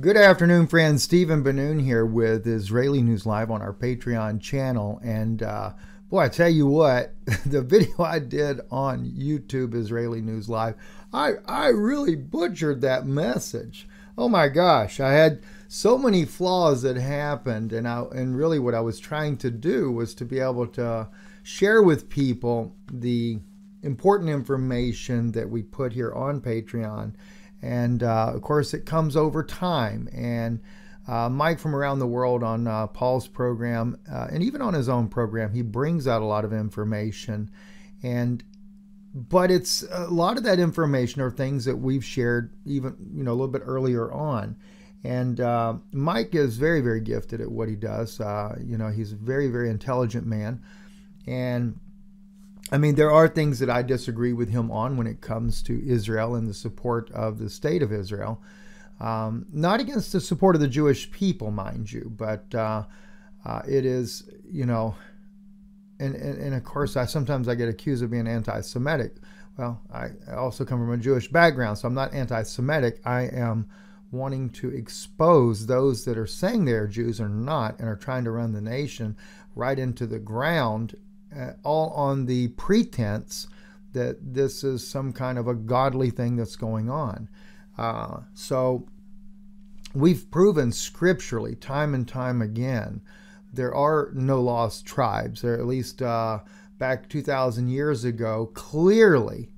Good afternoon, friends. Steven Bennun here with Israeli News Live on our Patreon channel. And uh, boy, I tell you what, the video I did on YouTube, Israeli News Live, I, I really butchered that message. Oh my gosh, I had so many flaws that happened. And, I, and really, what I was trying to do was to be able to share with people the important information that we put here on Patreon and uh, of course, it comes over time. And uh, Mike from around the world on uh, Paul's program, uh, and even on his own program, he brings out a lot of information. And but it's a lot of that information are things that we've shared even you know a little bit earlier on. And uh, Mike is very very gifted at what he does. Uh, you know, he's a very very intelligent man, and I mean, there are things that I disagree with him on when it comes to Israel and the support of the state of Israel. Um, not against the support of the Jewish people, mind you, but uh, uh, it is, you know, and, and, and, of course, I sometimes I get accused of being anti-Semitic. Well, I also come from a Jewish background, so I'm not anti-Semitic. I am wanting to expose those that are saying they're Jews or not and are trying to run the nation right into the ground uh, all on the pretense that this is some kind of a godly thing that's going on. Uh, so we've proven scripturally, time and time again, there are no lost tribes. There, at least uh, back 2,000 years ago, clearly,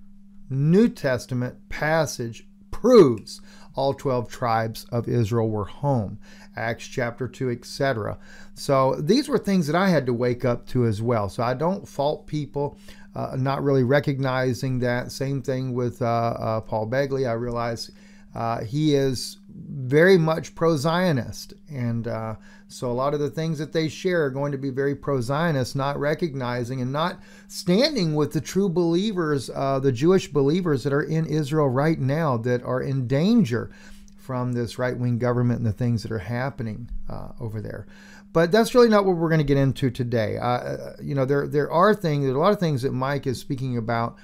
New Testament passage proves all 12 tribes of Israel were home. Acts chapter 2, etc. So these were things that I had to wake up to as well. So I don't fault people uh, not really recognizing that. Same thing with uh, uh, Paul Begley. I realize uh, he is very much pro Zionist. And uh, so a lot of the things that they share are going to be very pro Zionist, not recognizing and not standing with the true believers, uh, the Jewish believers that are in Israel right now that are in danger from this right wing government and the things that are happening uh, over there. But that's really not what we're going to get into today. Uh, uh, you know, there there are things, there are a lot of things that Mike is speaking about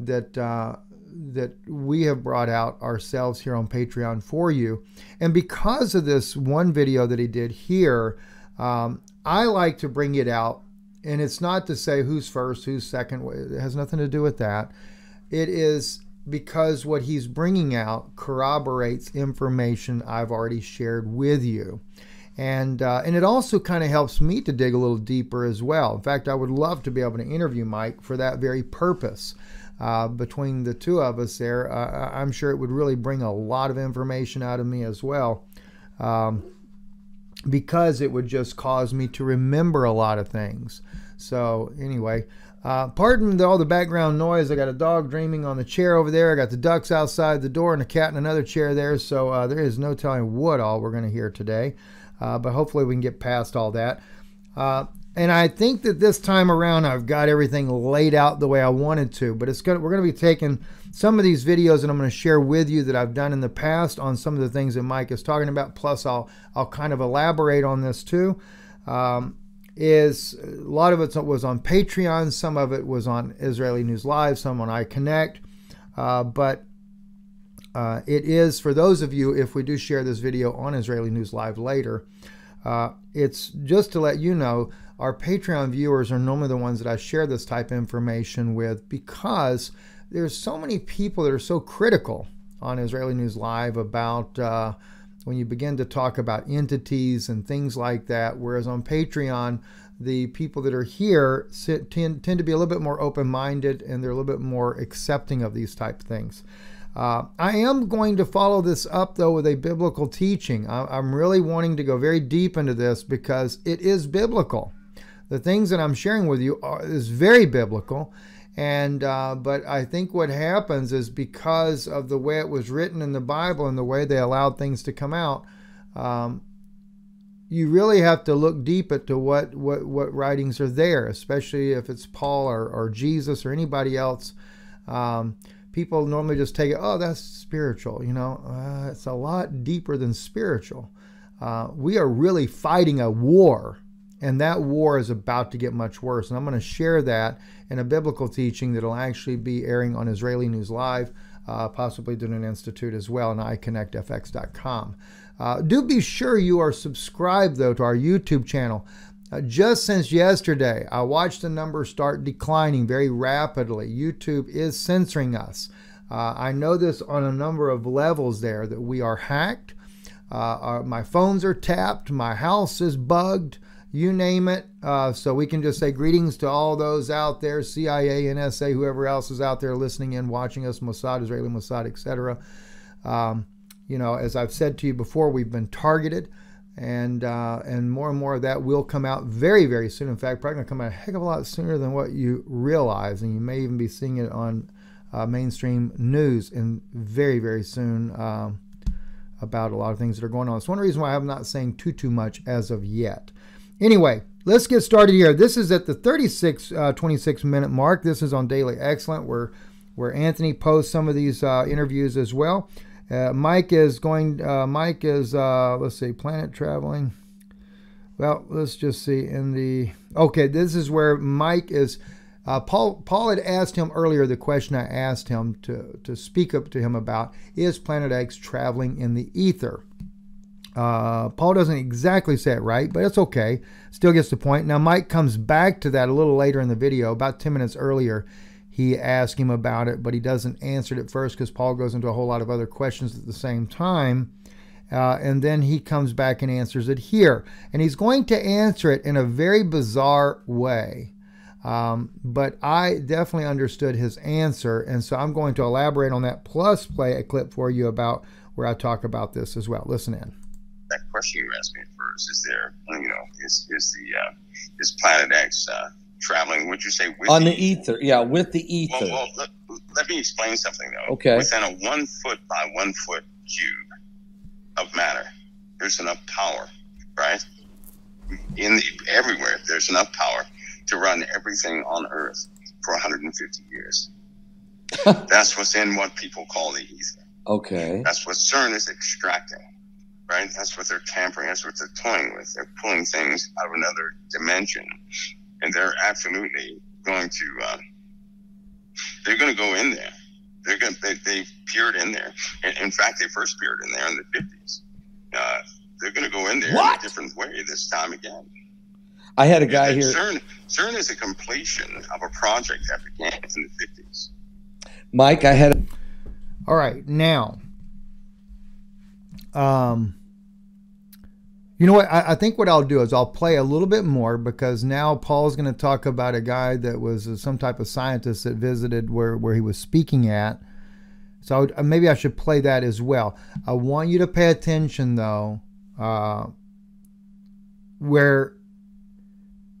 that uh, that we have brought out ourselves here on Patreon for you. And because of this one video that he did here, um, I like to bring it out. And it's not to say who's first, who's second. It has nothing to do with that. It is because what he's bringing out corroborates information I've already shared with you. And, uh, and it also kind of helps me to dig a little deeper as well. In fact, I would love to be able to interview Mike for that very purpose uh, between the two of us there, uh, I'm sure it would really bring a lot of information out of me as well. Um, because it would just cause me to remember a lot of things. So, anyway, uh, pardon all the background noise. I got a dog dreaming on the chair over there. I got the ducks outside the door and a cat in another chair there. So, uh, there is no telling what all we're going to hear today. Uh, but hopefully, we can get past all that. And I think that this time around I've got everything laid out the way I wanted to. But it's good. We're going to be taking some of these videos that I'm going to share with you that I've done in the past on some of the things that Mike is talking about. Plus, I'll I'll kind of elaborate on this too. Um, is a lot of it was on Patreon, some of it was on Israeli News Live, some on iConnect. Uh, but uh, it is for those of you, if we do share this video on Israeli News Live later, uh, it's just to let you know our Patreon viewers are normally the ones that I share this type of information with because there's so many people that are so critical on Israeli News Live about uh, when you begin to talk about entities and things like that. Whereas on Patreon, the people that are here sit, tend, tend to be a little bit more open minded and they're a little bit more accepting of these type of things. Uh, I am going to follow this up though with a biblical teaching. I, am really wanting to go very deep into this because it is biblical. The things that I'm sharing with you are, is very biblical, and uh, but I think what happens is because of the way it was written in the Bible and the way they allowed things to come out. Um, you really have to look deep into what, what, what writings are there, especially if it's Paul or, or Jesus or anybody else. Um, people normally just take it, oh, that's spiritual. You know, uh, it's a lot deeper than spiritual. Uh, we are really fighting a war, and that war is about to get much worse. And I'm going to share that in a biblical teaching that'll actually be airing on Israeli News Live, uh, possibly Dunan Institute as well, and iConnectFX.com. Uh, do be sure you are subscribed, though, to our YouTube channel. Uh, just since yesterday, I watched the numbers start declining very rapidly. YouTube is censoring us. Uh, I know this on a number of levels there that we are hacked. Uh, uh my phones are tapped. My house is bugged. You name it. Uh, so we can just say greetings to all those out there CIA, NSA, whoever else is out there listening in, watching us, Mossad, Israeli Mossad, etc. Um, you know, as I've said to you before, we've been targeted and uh, and more and more of that will come out very very soon. In fact, probably going to come out a heck of a lot sooner than what you realize, and you may even be seeing it on uh, mainstream news and very very soon um, about a lot of things that are going on. It's one reason why I'm not saying too too much as of yet. Anyway, let's get started here. This is at the 36 uh, 26 minute mark. This is on Daily Excellent, where where Anthony posts some of these uh, interviews as well. Uh, Mike is going. Uh, Mike is. Uh, let's see. Planet traveling. Well, let's just see. In the okay, this is where Mike is. Uh, Paul. Paul had asked him earlier the question I asked him to to speak up to him about is Planet X traveling in the ether. Uh, Paul doesn't exactly say it right, but it's okay. Still gets the point. Now Mike comes back to that a little later in the video, about 10 minutes earlier he asked him about it, but he doesn't answer it at first because Paul goes into a whole lot of other questions at the same time. Uh, and then he comes back and answers it here. And he's going to answer it in a very bizarre way. Um, but I definitely understood his answer. And so I'm going to elaborate on that, plus play a clip for you about where I talk about this as well. Listen in. That question you asked me first is there, you know, is, is the, uh, is Planet X, uh, traveling, would you say on the, the ether? Yeah, with the ether. Well, well let, let, me explain something though. Okay. Within a one foot by one foot cube of matter, there's enough power, right? In the, everywhere, there's enough power to run everything on Earth for 150 years. That's what's in what people call the ether. Okay. That's what CERN is extracting, right? That's what they're tampering. That's what they're toying with. They're pulling things out of another dimension and they're absolutely going to uh, they're going to go in there. They're going they they peered in there. And in fact, they first peered in there in the fifties. Uh, they're going to go in there what? in a different way this time again. I had a guy and here. CERN, CERN is a completion of a project that began in the fifties. Mike, I had. A- All right, now. Um, you know what? I, I, think what I'll do is I'll play a little bit more because now Paul's going to talk about a guy that was some type of scientist that visited where, where he was speaking at. So I uh, maybe I should play that as well. I want you to pay attention though, uh, where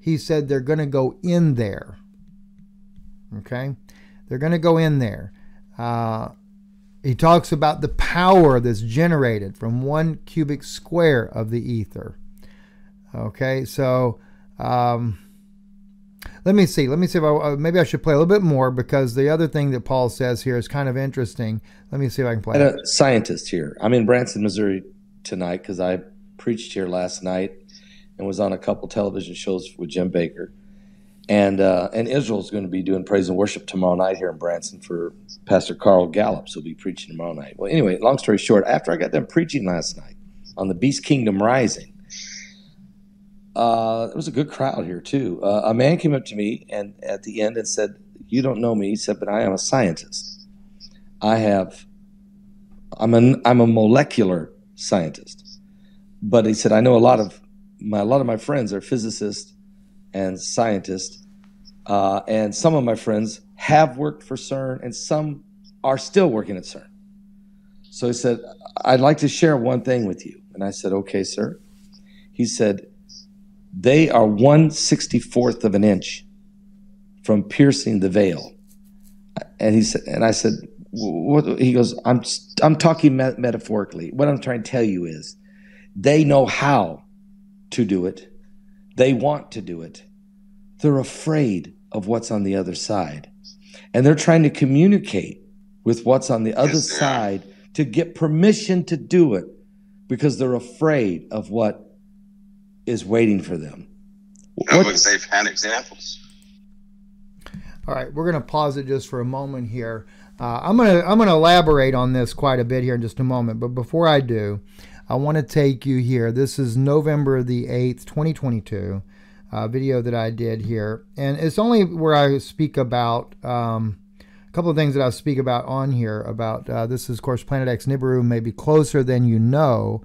he said they're going to go in there. Okay? They're going to go in there. Uh, he talks about the power that's generated from one cubic square of the ether. Okay, so um, let me see. Let me see if I, uh, maybe I should play a little bit more because the other thing that Paul says here is kind of interesting. Let me see if I can play. And a scientist here. I'm in Branson, Missouri tonight because I preached here last night and was on a couple television shows with Jim Bakker and uh, and Israel's going to be doing praise and worship tomorrow night here in Branson for Pastor Carl Gallups, who'll be preaching tomorrow night. Well, anyway, long story short, after I got done preaching last night on the Beast Kingdom Rising, uh, it was a good crowd here too. Uh, a man came up to me and at the end and said, "You don't know me," he said, "but I am a scientist. I have, I'm a I'm a molecular scientist." But he said, "I know a lot of my a lot of my friends are physicists." And scientist. Uh, and some of my friends have worked for CERN, and some are still working at CERN. So he said, I'd like to share one thing with you. And I said, Okay, sir. He said, They are 164th of an inch from piercing the veil. And he said, and I said, what? He goes, I'm, I'm talking metaphorically. What I'm trying to tell you is they know how to do it they want to do it. They're afraid of what's on the other side. And they're trying to communicate with what's on the other yes, side to get permission to do it because they're afraid of what is waiting for them. What, because they've had examples. All right, we're going to pause it just for a moment here. Uh, I'm going to I'm going to elaborate on this quite a bit here in just a moment, but before I do, I want to take you here. This is November the 8th, 2022, uh, video that I did here. And it's only where I speak about um, a couple of things that I speak about on here. About uh, this is, of course, Planet X Nibiru may be closer than you know.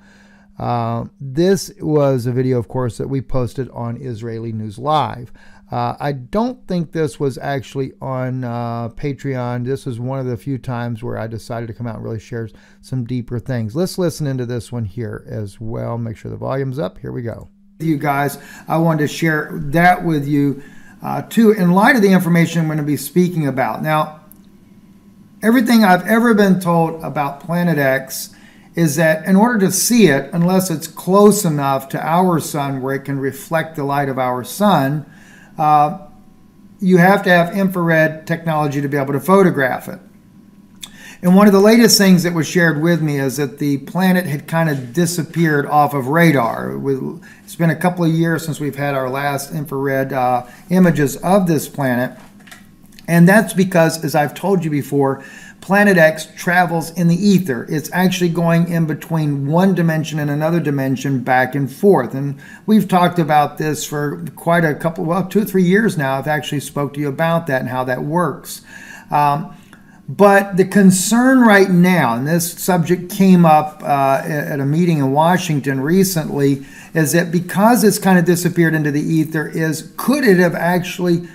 Uh, this was a video, of course, that we posted on Israeli News Live. Uh, I don't think this was actually on uh, Patreon. This was one of the few times where I decided to come out and really share some deeper things. Let's listen into this one here as well. Make sure the volume's up. Here we go. You guys, I wanted to share that with you uh, too, in light of the information I'm going to be speaking about. Now, everything I've ever been told about Planet X is that in order to see it, unless it's close enough to our sun where it can reflect the light of our sun, uh, you have to have infrared technology to be able to photograph it. And one of the latest things that was shared with me is that the planet had kind of disappeared off of radar. It's been a couple of years since we've had our last infrared uh, images of this planet. And that's because, as I've told you before, Planet X travels in the ether. It's actually going in between one dimension and another dimension back and forth. And we've talked about this for quite a couple, well, two or three years now. I've actually spoke to you about that and how that works. Um, but the concern right now, and this subject came up uh, at a meeting in Washington recently, is that because it's kind of disappeared into the ether, is could it have actually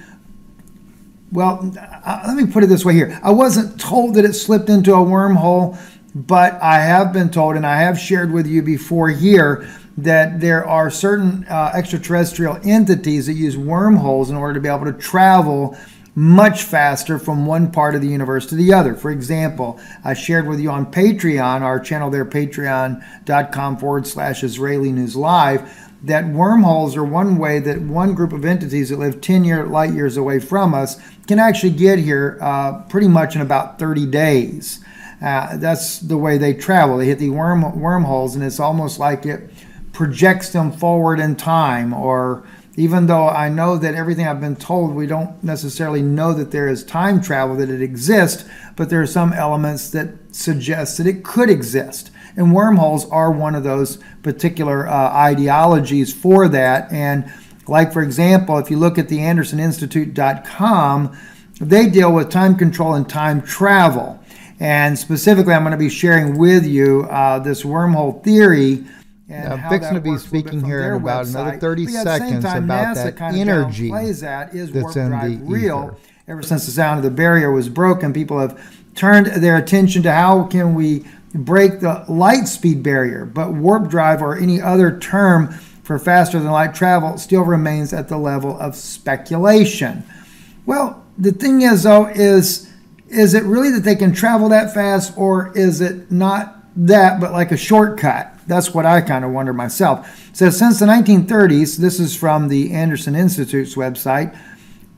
well, uh, let me put it this way here. I wasn't told that it slipped into a wormhole, but I have been told, and I have shared with you before here, that there are certain uh, extraterrestrial entities that use wormholes in order to be able to travel much faster from one part of the universe to the other. For example, I shared with you on Patreon, our channel there, patreon.com forward slash Israeli News Live, that wormholes are one way that one group of entities that live 10 year light years away from us can actually get here uh, pretty much in about 30 days. Uh, that's the way they travel. They hit the worm wormholes, and it's almost like it projects them forward in time. Or even though I know that everything I've been told, we don't necessarily know that there is time travel, that it exists, but there are some elements that suggest that it could exist. And wormholes are one of those particular uh, ideologies for that. And like, for example, if you look at the AndersonInstitute.com, they deal with time control and time travel. And specifically, I'm going to be sharing with you uh, this wormhole theory. And I'm fixing to be speaking here in about website. another 30 seconds time, about NASA that energy that is that's in the real. Ether. Ever since the sound of the barrier was broken, people have turned their attention to how can we break the light speed barrier, but warp drive or any other term for faster than light travel still remains at the level of speculation. Well, the thing is though is is it really that they can travel that fast or is it not that but like a shortcut? That's what I kind of wonder myself. So since the 1930s, this is from the Anderson Institute's website,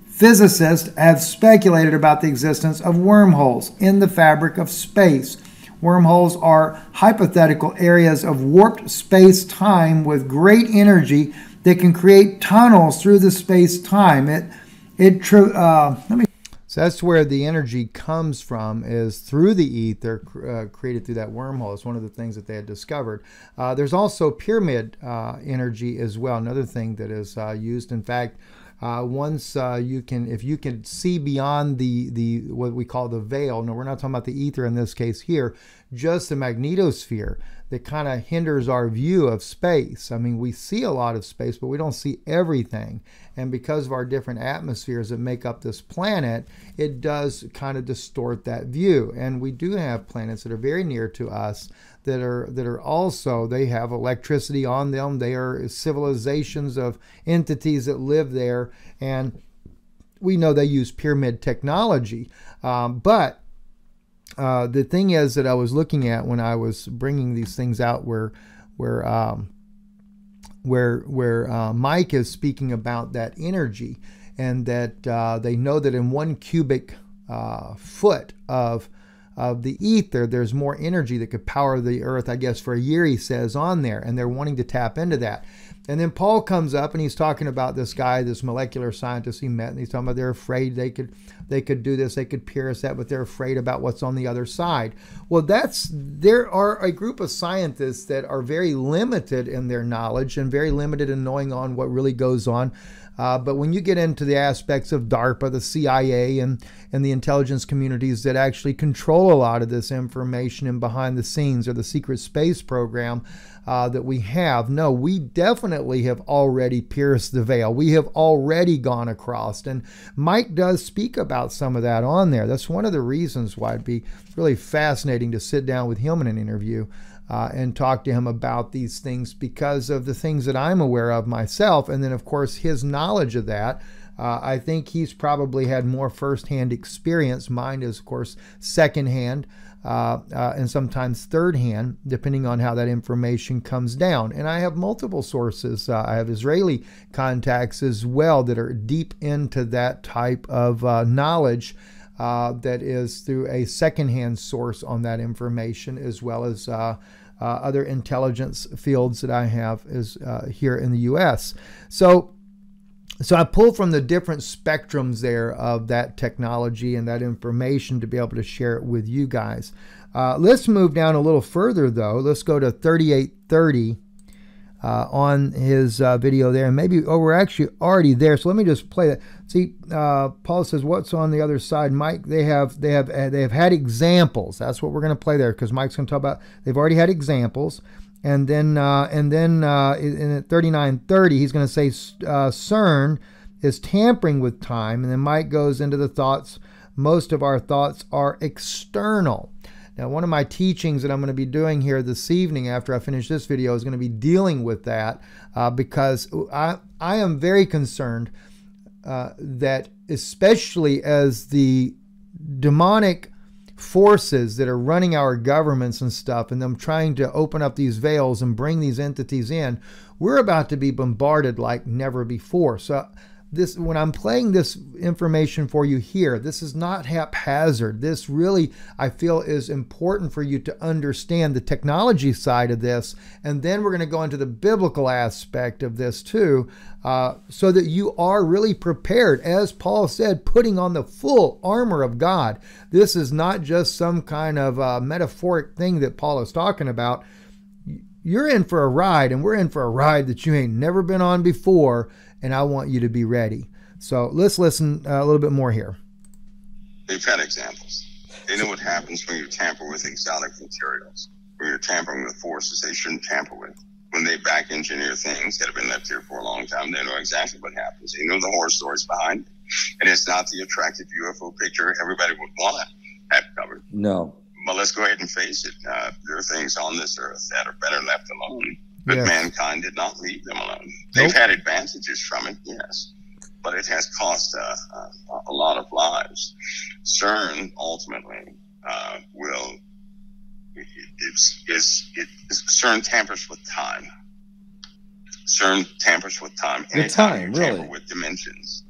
physicists have speculated about the existence of wormholes in the fabric of space Wormholes are hypothetical areas of warped space time with great energy that can create tunnels through the space time. It, it, uh, let me. So that's where the energy comes from, is through the ether uh, created through that wormhole. It's one of the things that they had discovered. Uh, there's also pyramid uh, energy as well, another thing that is uh, used. In fact, uh, once uh, you can, if you can see beyond the the what we call the veil. No, we're not talking about the ether in this case here, just the magnetosphere that kind of hinders our view of space. I mean, we see a lot of space, but we don't see everything. And because of our different atmospheres that make up this planet, it does kind of distort that view. And we do have planets that are very near to us that are that are also they have electricity on them. They are civilizations of entities that live there, and we know they use pyramid technology. Um, but uh, the thing is that I was looking at when I was bringing these things out, where where um, where where uh, Mike is speaking about that energy, and that uh, they know that in one cubic uh, foot of of the ether, there's more energy that could power the earth, I guess, for a year, he says, on there. And they're wanting to tap into that. And then Paul comes up and he's talking about this guy, this molecular scientist he met, and he's talking about they're afraid they could they could do this, they could pierce that, but they're afraid about what's on the other side. Well, that's there are a group of scientists that are very limited in their knowledge and very limited in knowing on what really goes on. Uh, but when you get into the aspects of DARPA, the CIA, and, and the intelligence communities that actually control a lot of this information and behind the scenes or the secret space program, uh, that we have. No, we definitely have already pierced the veil. We have already gone across. And Mike does speak about some of that on there. That's one of the reasons why it'd be really fascinating to sit down with him in an interview. Uh, and talk to him about these things because of the things that I'm aware of myself. And then, of course, his knowledge of that. Uh, I think he's probably had more firsthand experience. Mine is, of course, secondhand uh, uh, and sometimes third hand, depending on how that information comes down. And I have multiple sources. Uh, I have Israeli contacts as well that are deep into that type of uh, knowledge. Uh, that is through a secondhand source on that information, as well as uh, other intelligence fields that I have is here in the U.S. So so I pull from the different spectrums there of that technology and that information to be able to share it with you guys. Uh, let's move down a little further though. Let's go to 3830 uh, on his uh, video there. And maybe, oh, we're actually already there. So let me just play that. See, uh, Paul says, what's on the other side? Mike, they have, they have, they have had examples. That's what we're going to play there because Mike's going to talk about, they've already had examples and then uh, and then uh, in 3930 he's going to say uh, CERN is tampering with time, and then Mike goes into the thoughts. Most of our thoughts are external. Now, one of my teachings that I'm going to be doing here this evening after I finish this video is going to be dealing with that uh, because I, I am very concerned uh, that, especially as the demonic forces that are running our governments and stuff and them trying to open up these veils and bring these entities in, we're about to be bombarded like never before. So this when I'm playing this information for you here, this is not haphazard. This really I feel is important for you to understand the technology side of this, and then we're going to go into the biblical aspect of this too, uh, so that you are really prepared, as Paul said, putting on the full armor of God. This is not just some kind of uh, metaphoric thing that Paul is talking about. You're in for a ride, and we're in for a ride that you ain't never been on before and I want you to be ready. So let's listen uh, a little bit more here. They've had examples. They know what happens when you tamper with exotic materials, when you're tampering with forces they shouldn't tamper with. When they back engineer things that have been left here for a long time, they know exactly what happens. They know the horror stories behind it. And it's not the attractive UFO picture everybody would want to have covered. No. But let's go ahead and face it. Uh, there are things on this earth that are better left alone but yes. mankind did not leave them alone. They've nope. had advantages from it, yes, but it has cost uh, uh, a lot of lives. CERN ultimately uh, will is is it, CERN tampers with time. CERN tampers with time. The time, really, with dimensions.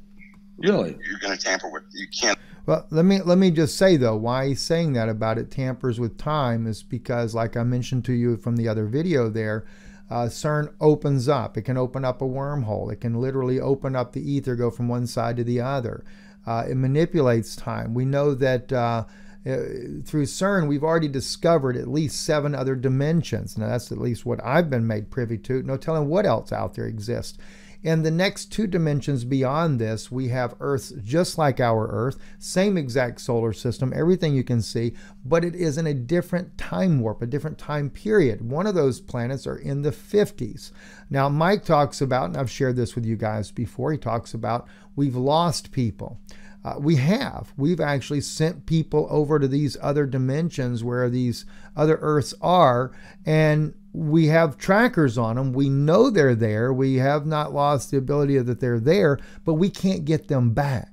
Really, you're going to tamper with you can't. Well, let me let me just say though, why he's saying that about it tampers with time is because, like I mentioned to you from the other video, there uh, CERN opens up. It can open up a wormhole. It can literally open up the ether, go from one side to the other. Uh, it manipulates time. We know that uh, uh through CERN, we've already discovered at least seven other dimensions. Now, that's at least what I've been made privy to. No telling what else out there exists. In the next two dimensions beyond this, we have Earths just like our Earth, same exact solar system, everything you can see, but it is in a different time warp, a different time period. One of those planets are in the 50s. Now, Mike talks about, and I've shared this with you guys before, he talks about we've lost people. Uh, we have. We've actually sent people over to these other dimensions where these other Earths are, and we have trackers on them. We know they're there. We have not lost the ability that they're there, but we can't get them back.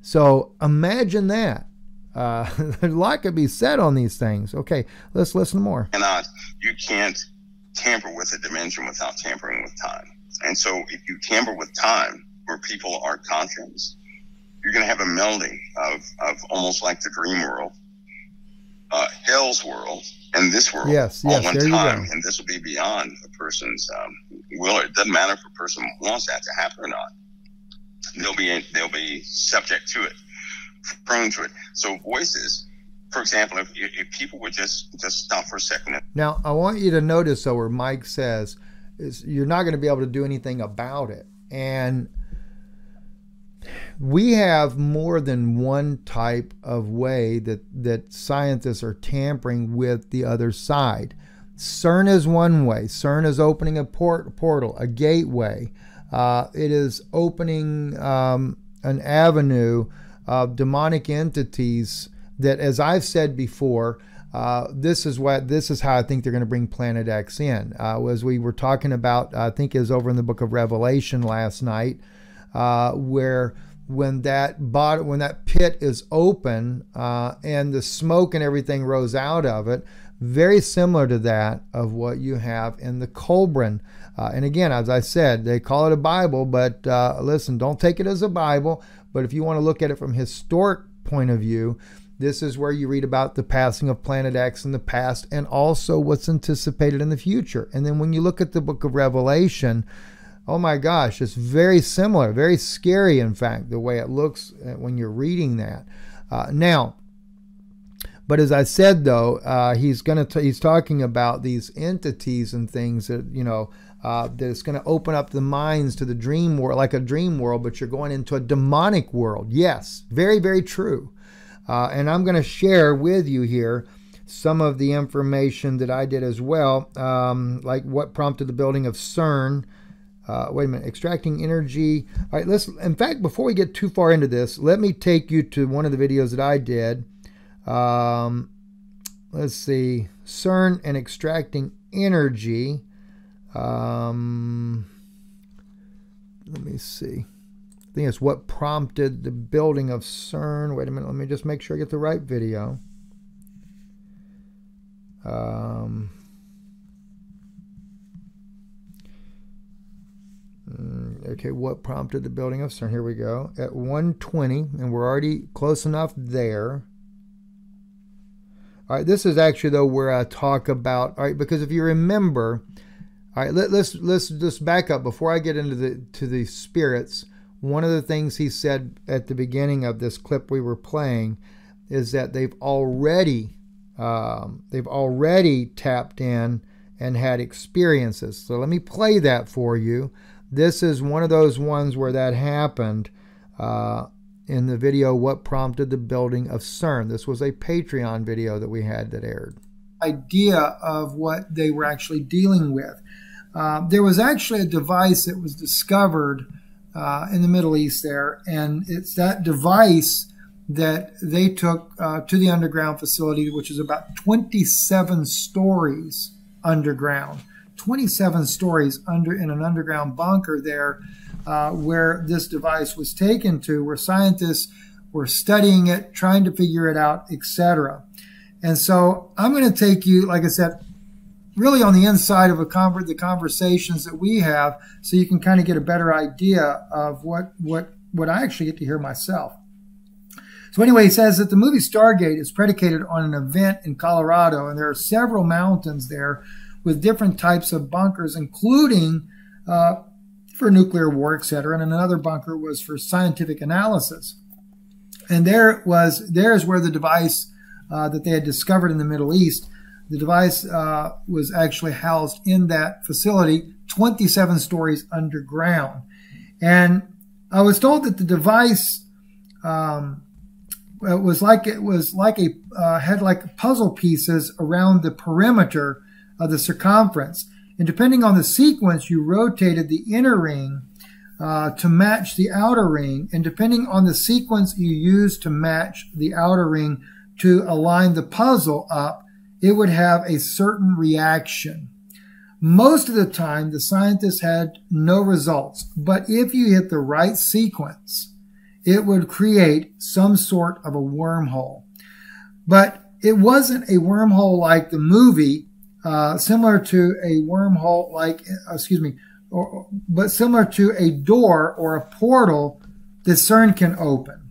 So imagine that. Uh, a lot could be said on these things. Okay, let's listen more. Cannot you can't tamper with a dimension without tampering with time. And so if you tamper with time, where people are conscious, you're going to have a melding of, of almost like the dream world, uh, hell's world, and this world yes, yes, all one there time, and this will be beyond a person's um, will it doesn't matter if a person wants that to happen or not. They'll be they'll be subject to it, prone to it. So voices, for example, if, if people would just just stop for a second. Now I want you to notice though where Mike says is you're not going to be able to do anything about it, and we have more than one type of way that that scientists are tampering with the other side. CERN is one way. CERN is opening a port, portal, a gateway. Uh, it is opening um, an avenue of demonic entities that, as I've said before, uh, this is what this is how I think they're going to bring Planet X in. Uh, as we were talking about, I think is over in the Book of Revelation last night, uh, where when that bot when that pit is open uh, and the smoke and everything rose out of it, very similar to that of what you have in the Kolbrin. Uh, and again, as I said, they call it a Bible, but uh, listen, don't take it as a Bible. But if you want to look at it from historic point of view, this is where you read about the passing of Planet X in the past and also what's anticipated in the future. And then when you look at the book of Revelation, oh my gosh, it's very similar, very scary, in fact, the way it looks uh, when you're reading that. Uh, now, but as I said, though, uh, he's to he's talking about these entities and things that you know uh, that it's going to open up the minds to the dream world, like a dream world, but you're going into a demonic world. Yes, very very true. Uh, and I'm going to share with you here some of the information that I did as well, um, like what prompted the building of CERN. Uh, wait a minute, extracting energy. All right, let's. In fact, before we get too far into this, let me take you to one of the videos that I did um, let's see, CERN and extracting energy. Um, let me see. I think it's what prompted the building of CERN. Wait a minute, let me just make sure I get the right video. Um, okay, what prompted the building of CERN? Here we go. At 120, and we're already close enough there. All right, this is actually though where I talk about all right because if you remember, all right, let, let's let's just back up before I get into the to the spirits. One of the things he said at the beginning of this clip we were playing is that they've already um, they've already tapped in and had experiences. So let me play that for you. This is one of those ones where that happened. Uh, in the video What Prompted the Building of CERN. This was a Patreon video that we had that aired. Idea of what they were actually dealing with. Uh, there was actually a device that was discovered uh, in the Middle East there, and it's that device that they took uh, to the underground facility, which is about 27 stories underground. 27 stories under in an underground bunker there uh, where this device was taken to, where scientists were studying it, trying to figure it out, etc. And so I'm going to take you, like I said, really on the inside of a conver- the conversations that we have, so you can kind of get a better idea of what what what I actually get to hear myself. So anyway, he says that the movie Stargate is predicated on an event in Colorado, and there are several mountains there with different types of bunkers, including uh, for nuclear war, etc. And another bunker was for scientific analysis. And there was there's where the device uh, that they had discovered in the Middle East, the device uh, was actually housed in that facility, 27 stories underground. And I was told that the device um, was like it was like a uh, had like puzzle pieces around the perimeter of the circumference. And depending on the sequence, you rotated the inner ring uh, to match the outer ring. And depending on the sequence you used to match the outer ring to align the puzzle up, it would have a certain reaction. Most of the time, the scientists had no results. But if you hit the right sequence, it would create some sort of a wormhole. But it wasn't a wormhole like the movie uh, similar to a wormhole, like, uh, excuse me, or, but similar to a door or a portal that CERN can open.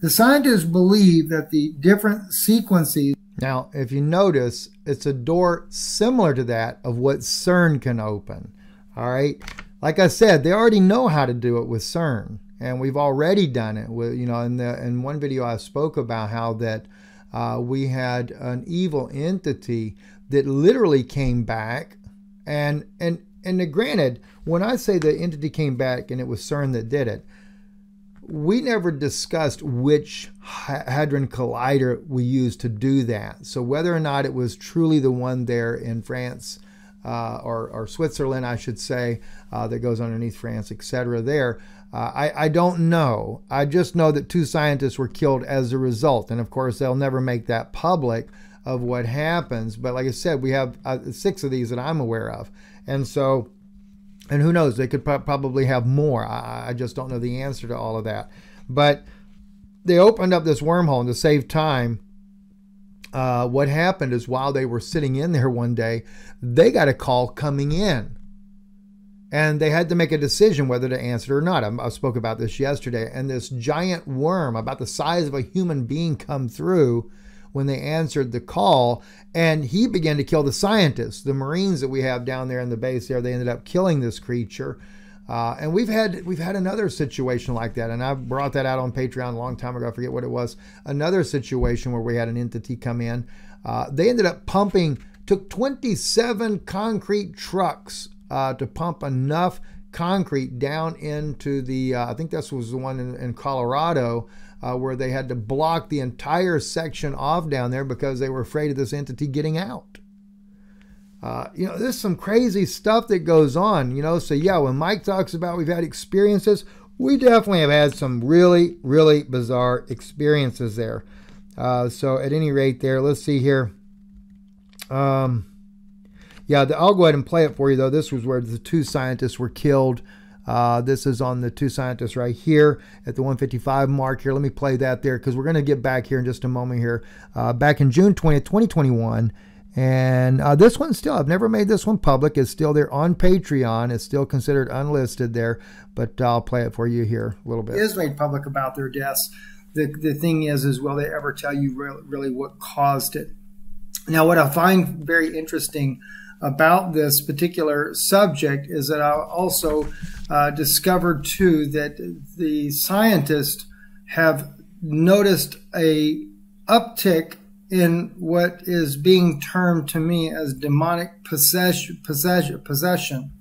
The scientists believe that the different sequences. Now, if you notice, it's a door similar to that of what CERN can open. All right. Like I said, they already know how to do it with CERN, and we've already done it. With you know, in the in one video I spoke about how that uh, we had an evil entity that literally came back, and and and granted, when I say the entity came back and it was CERN that did it, we never discussed which hadron collider we used to do that. So whether or not it was truly the one there in France uh, or, or, Switzerland, I should say, uh, that goes underneath France, etc. There, uh, I, I don't know. I just know that two scientists were killed as a result, and of course they'll never make that public of what happens. But like I said, we have uh, six of these that I'm aware of, and so and who knows they could probably have more. I, I, just don't know the answer to all of that. But they opened up this wormhole and to save time uh, what happened is while they were sitting in there one day they got a call coming in. And they had to make a decision whether to answer it or not. I, I spoke about this yesterday. And this giant worm about the size of a human being come through when they answered the call. And he began to kill the scientists, the Marines that we have down there in the base there. They ended up killing this creature. Uh, and we've had we've had another situation like that, and I brought that out on Patreon a long time ago. I forget what it was. Another situation where we had an entity come in. Uh, they ended up pumping, took 27 concrete trucks uh, to pump enough concrete down into the. Uh, I think this was the one in, in Colorado uh, where they had to block the entire section off down there because they were afraid of this entity getting out. Uh, you know, there's some crazy stuff that goes on, you know. So, yeah, when Mike talks about we've had experiences, we definitely have had some really, really bizarre experiences there. Uh, so, at any rate, there, let's see here. Um, yeah, I'll go ahead and play it for you, though. This was where the two scientists were killed uh, this is on the two scientists right here at the 155 mark here. Let me play that there because we're going to get back here in just a moment here. Uh, back in June 20th, 2021. And uh, this one still, I've never made this one public. It's still there on Patreon. It's still considered unlisted there, but I'll play it for you here a little bit. It is made public about their deaths. The, the thing is, is will they ever tell you really, really what caused it? Now, what I find very interesting about this particular subject is that I also uh, discovered too that the scientists have noticed a uptick in what is being termed to me as demonic possession. possession, possession.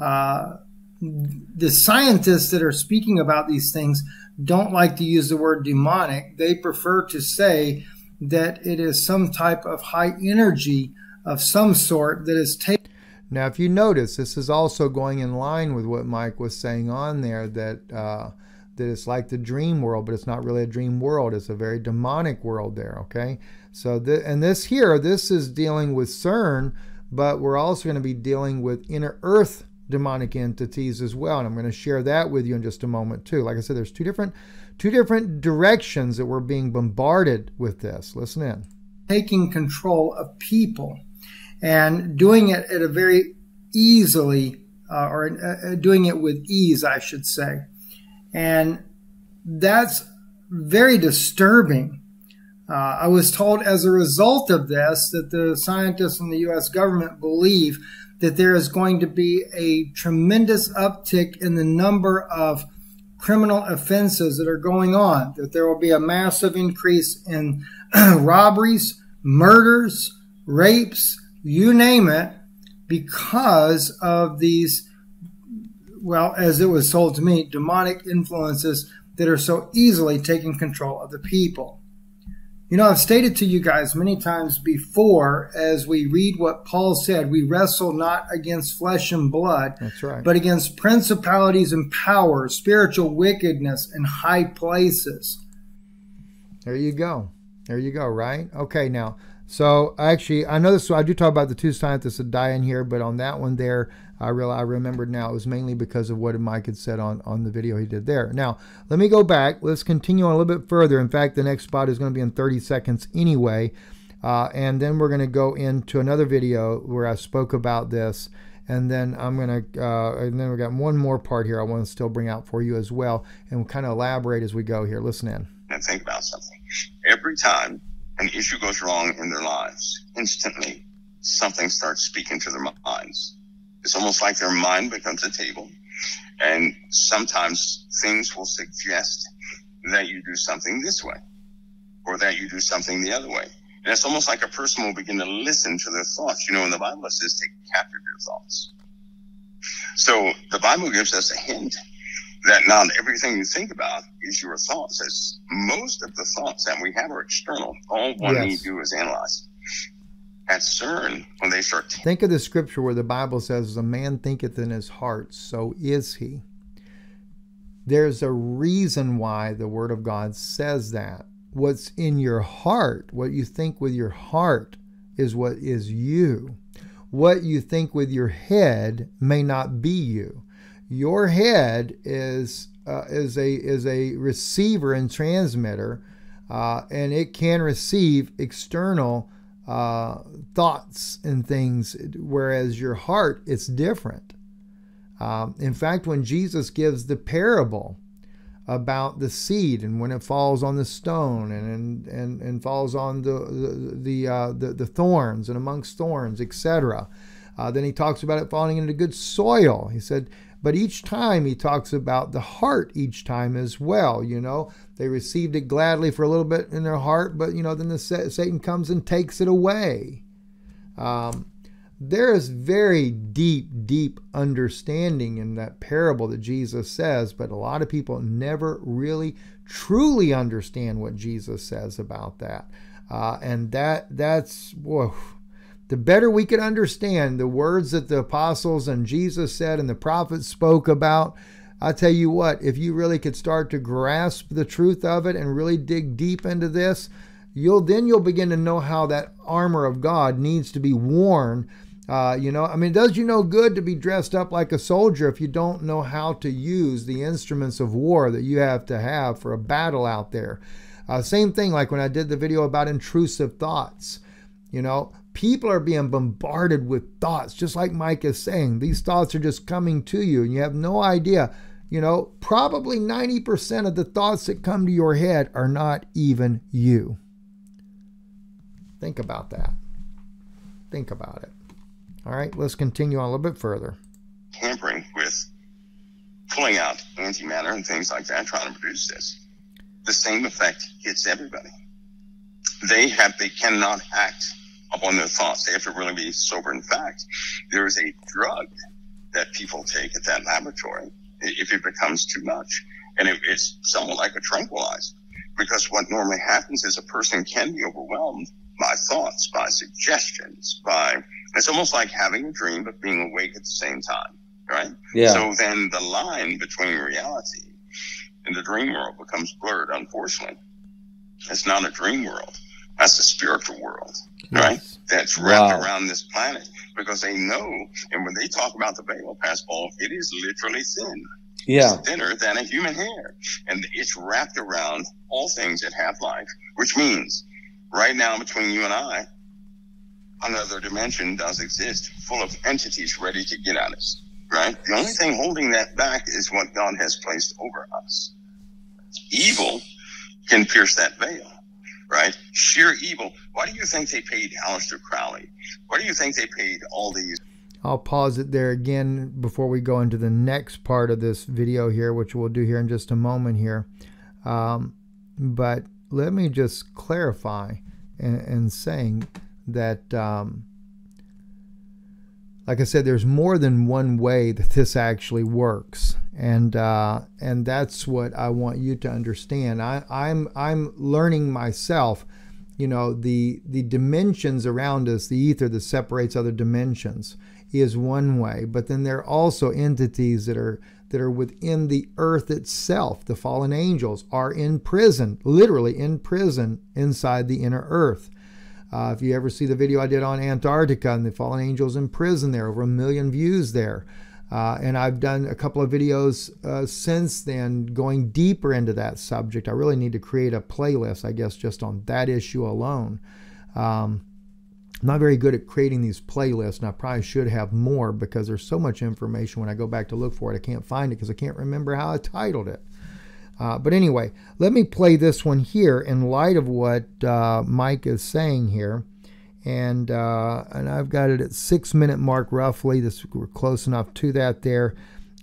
Uh, the scientists that are speaking about these things don't like to use the word demonic. They prefer to say that it is some type of high energy of some sort that is taken. Now, if you notice, this is also going in line with what Mike was saying on there that uh, that it's like the dream world, but it's not really a dream world. It's a very demonic world there. Okay, so the, and this here, this is dealing with CERN, but we're also going to be dealing with inner Earth demonic entities as well, and I'm going to share that with you in just a moment too. Like I said, there's two different two different directions that we're being bombarded with this. Listen in. Taking control of people and doing it at a very easily, uh, or uh, doing it with ease, I should say. And that's very disturbing. Uh, I was told as a result of this that the scientists in the U.S. government believe that there is going to be a tremendous uptick in the number of criminal offenses that are going on, that there will be a massive increase in robberies, murders, rapes, you name it, because of these, well, as it was sold to me, demonic influences that are so easily taking control of the people. You know, I've stated to you guys many times before as we read what Paul said, we wrestle not against flesh and blood, That's right. but against principalities and powers, spiritual wickedness in high places. There you go. There you go, right? Okay, now so actually, I know this. I do talk about the two scientists that die in here, but on that one there, I real I remembered now it was mainly because of what Mike had said on on the video he did there. Now let me go back. Let's continue on a little bit further. In fact, the next spot is going to be in 30 seconds anyway, uh, and then we're going to go into another video where I spoke about this. And then I'm gonna, uh, and then we got one more part here I want to still bring out for you as well, and we'll kind of elaborate as we go here. Listen in. And think about something. Every time an issue goes wrong in their lives, instantly something starts speaking to their minds. It's almost like their mind becomes a table. And sometimes things will suggest that you do something this way or that you do something the other way. And it's almost like a person will begin to listen to their thoughts. You know, in the Bible it says, take captive your thoughts. So the Bible gives us a hint that not everything you think about is your thoughts. As most of the thoughts that we have are external. All one yes. need to do is analyze. At CERN, when they start think of the scripture where the Bible says, "A man thinketh in his heart, so is he." There's a reason why the Word of God says that. What's in your heart, what you think with your heart, is what is you. What you think with your head may not be you your head is uh, is a is a receiver and transmitter, uh, and it can receive external uh, thoughts and things, whereas your heart it's different. Um, in fact, when Jesus gives the parable about the seed and when it falls on the stone and and and, falls on the the the, uh, the, the thorns and amongst thorns, etc. Uh, then he talks about it falling into good soil. He said but each time he talks about the heart each time as well. You know, they received it gladly for a little bit in their heart, but, you know, then the Satan comes and takes it away. Um, there is very deep, deep understanding in that parable that Jesus says, but a lot of people never really truly understand what Jesus says about that. Uh, and that that's whoa, the better we could understand the words that the apostles and Jesus said and the prophets spoke about, I tell you what, if you really could start to grasp the truth of it and really dig deep into this, you'll then you'll begin to know how that armor of God needs to be worn. Uh, you know, I mean, it does you no good to be dressed up like a soldier if you don't know how to use the instruments of war that you have to have for a battle out there. Uh, same thing like when I did the video about intrusive thoughts. You know, people are being bombarded with thoughts, just like Mike is saying. These thoughts are just coming to you, and you have no idea. You know, probably 90% of the thoughts that come to your head are not even you. Think about that. Think about it. All right, let's continue on a little bit further. Tampering with pulling out antimatter and things like that, trying to produce this. The same effect hits everybody. They have, they cannot act upon their thoughts. They have to really be sober. In fact, there is a drug that people take at that laboratory if it becomes too much. And it, it's somewhat like a tranquilizer because what normally happens is a person can be overwhelmed by thoughts, by suggestions, by, it's almost like having a dream, but being awake at the same time, right? Yeah. So then the line between reality and the dream world becomes blurred, unfortunately. It's not a dream world. That's the spiritual world right? That's wrapped wow. around this planet because they know, and when they talk about the Veil Pass ball, it is literally thin. Yeah. It's thinner than a human hair. And it's wrapped around all things that have life, which means right now between you and I, another dimension does exist full of entities ready to get at us, right? The only thing holding that back is what God has placed over us. Evil can pierce that veil right? Sheer evil. Why do you think they paid Aleister Crowley? Why do you think they paid all these? I'll pause it there again before we go into the next part of this video here, which we'll do here in just a moment here. Um, but let me just clarify in saying that um, like I said, there's more than one way that this actually works, and uh, and that's what I want you to understand. I, I'm I'm learning myself. You know, the the dimensions around us, the ether that separates other dimensions, is one way, but then there are also entities that are that are within the earth itself. The fallen angels are in prison, literally in prison inside the inner earth. Uh, if you ever see the video I did on Antarctica and the fallen angels in prison there, over a million views there. Uh, and I've done a couple of videos uh, since then going deeper into that subject. I really need to create a playlist, I guess, just on that issue alone. Um, I'm not very good at creating these playlists, and I probably should have more because there's so much information when I go back to look for it. I can't find it because I can't remember how I titled it. Uh, but anyway, let me play this one here in light of what uh, Mike is saying here. and uh, and I've got it at six minute mark roughly. This we're close enough to that there.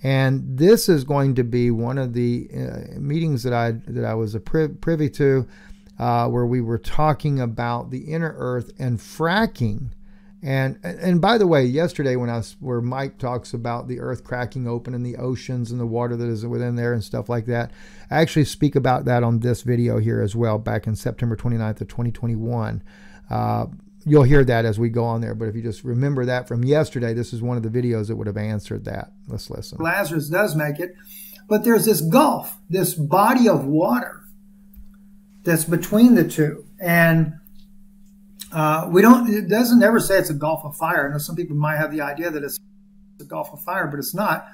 And this is going to be one of the uh, meetings that I that I was privy to, uh, where we were talking about the inner Earth and fracking. And and by the way, yesterday when I was where Mike talks about the Earth cracking open and the oceans and the water that is within there and stuff like that, I actually speak about that on this video here as well, back in September 29th of 2021. Uh, you'll hear that as we go on there. But if you just remember that from yesterday, this is one of the videos that would have answered that. Let's listen. Lazarus does make it, but there's this gulf, this body of water that's between the two, and uh, we don't. It doesn't ever say it's a gulf of fire. I know some people might have the idea that it's a gulf of fire, but it's not.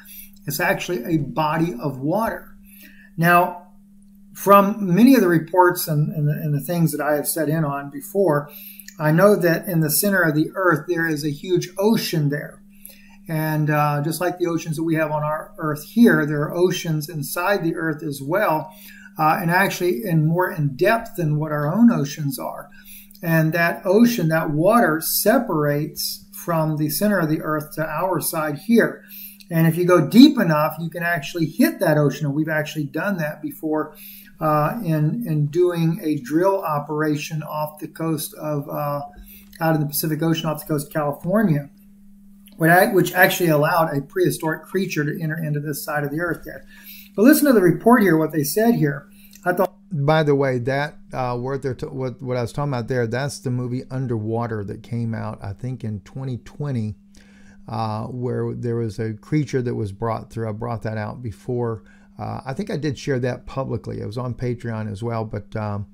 It's actually a body of water. Now, from many of the reports and, and, the, and the things that I have set in on before, I know that in the center of the earth, there is a huge ocean there. And uh, just like the oceans that we have on our earth here, there are oceans inside the earth as well, uh, and actually in more in depth than what our own oceans are. And that ocean, that water separates from the center of the earth to our side here. And if you go deep enough, you can actually hit that ocean. And we've actually done that before uh, in in doing a drill operation off the coast of uh, out in the Pacific Ocean off the coast of California, which actually allowed a prehistoric creature to enter into this side of the earth there. But listen to the report here, what they said here. By the way, that uh, what they're t- what what I was talking about there, that's the movie Underwater that came out, I think, in 2020, uh, where there was a creature that was brought through. I brought that out before uh, I think I did share that publicly. It was on Patreon as well, but um,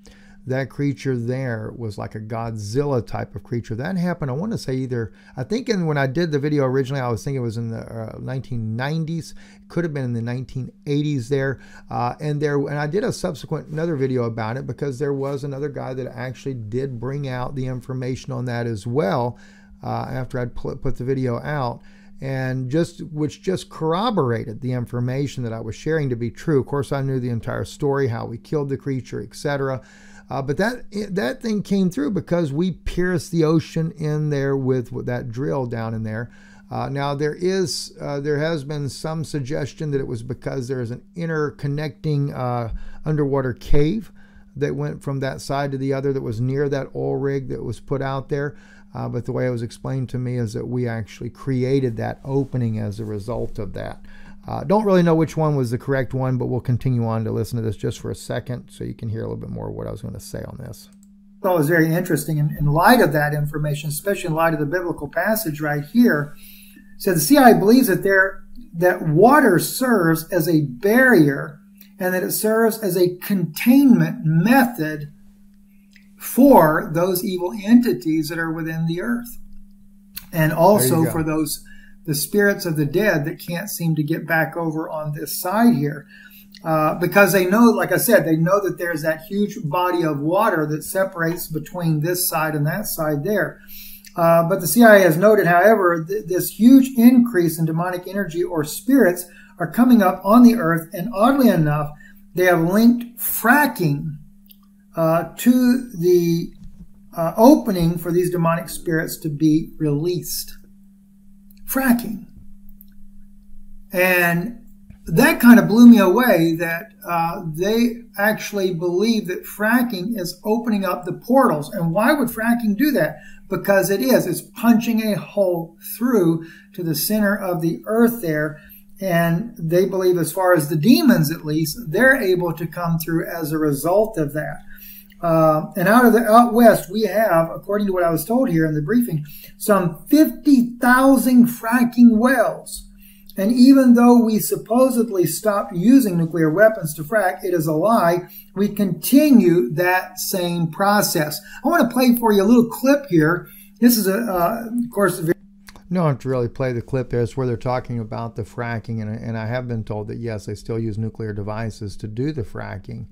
that creature there was like a Godzilla type of creature. That happened, I want to say either, I think in, when I did the video originally, I was thinking it was in the uh, 1990s. It could have been in the 1980s there. Uh, and there, and I did a subsequent, another video about it because there was another guy that actually did bring out the information on that as well uh, after I'd put the video out and just which just corroborated the information that I was sharing to be true. Of course, I knew the entire story, how we killed the creature, etc. Uh, but that that thing came through because we pierced the ocean in there with, with that drill down in there. Uh, now there is uh, there has been some suggestion that it was because there is an interconnecting uh, underwater cave that went from that side to the other that was near that oil rig that was put out there. Uh, but the way it was explained to me is that we actually created that opening as a result of that. Uh, don't really know which one was the correct one, but we'll continue on to listen to this just for a second so you can hear a little bit more of what I was going to say on this. Well, it was very interesting. In, in light of that information, especially in light of the biblical passage right here, so the CIA believes that there that water serves as a barrier and that it serves as a containment method for those evil entities that are within the earth. And also for those the spirits of the dead that can't seem to get back over on this side here. Uh, because they know, like I said, they know that there's that huge body of water that separates between this side and that side there. Uh, but the CIA has noted, however, th- this huge increase in demonic energy or spirits are coming up on the earth, and oddly enough, they have linked fracking uh, to the uh, opening for these demonic spirits to be released. Fracking. And that kind of blew me away that uh, they actually believe that fracking is opening up the portals. And why would fracking do that? Because it is. It's punching a hole through to the center of the earth there. And they believe, as far as the demons at least, they're able to come through as a result of that. Uh, and out of the out west, we have, according to what I was told here in the briefing, some 50,000 fracking wells. And even though we supposedly stopped using nuclear weapons to frack, it is a lie. We continue that same process. I want to play for you a little clip here. This is a, uh, of course, a no, I have to really play the clip there. It's where they're talking about the fracking, and, and I have been told that yes, they still use nuclear devices to do the fracking.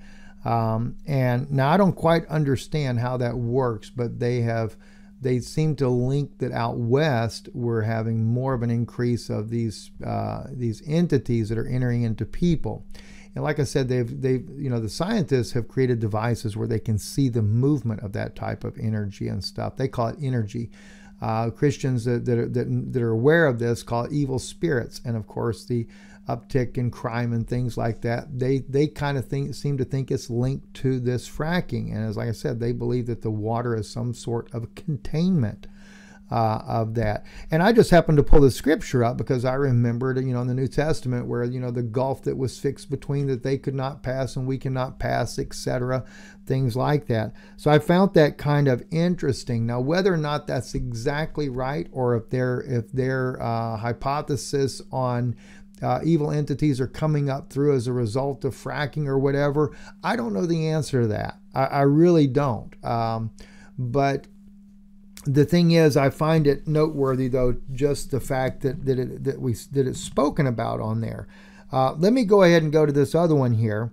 Um, and now I don't quite understand how that works, but they have they seem to link that out west we're having more of an increase of these uh, these entities that are entering into people. And like I said, they've they've you know the scientists have created devices where they can see the movement of that type of energy and stuff. They call it energy. Uh, Christians that, that, that, that are aware of this call it evil spirits, and of course the uptick in crime and things like that. They they kind of think seem to think it's linked to this fracking, and as like I said, they believe that the water is some sort of containment uh, of that. And I just happened to pull the scripture up because I remembered, you know, in the New Testament where, you know, the gulf that was fixed between that they could not pass and we cannot pass, etc., things like that. So I found that kind of interesting. Now, whether or not that's exactly right or if their if their uh, hypothesis on uh, evil entities are coming up through as a result of fracking or whatever, I don't know the answer to that. I, I really don't. Um, but the thing is, I find it noteworthy though, just the fact that that it, that we that it's spoken about on there. Uh, let me go ahead and go to this other one here.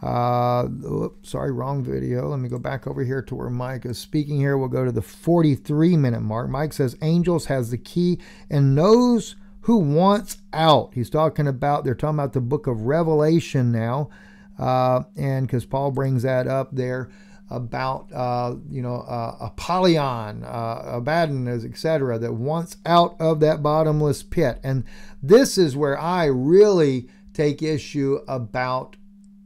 Uh, oops, sorry, wrong video. Let me go back over here to where Mike is speaking here. We'll go to the 43 minute mark. Mike says angels has the key and knows who wants out. He's talking about they're talking about the book of Revelation now, uh, and because Paul brings that up there about uh, you know uh, Apollyon, uh, Abaddon, etc., that wants out of that bottomless pit. And this is where I really take issue about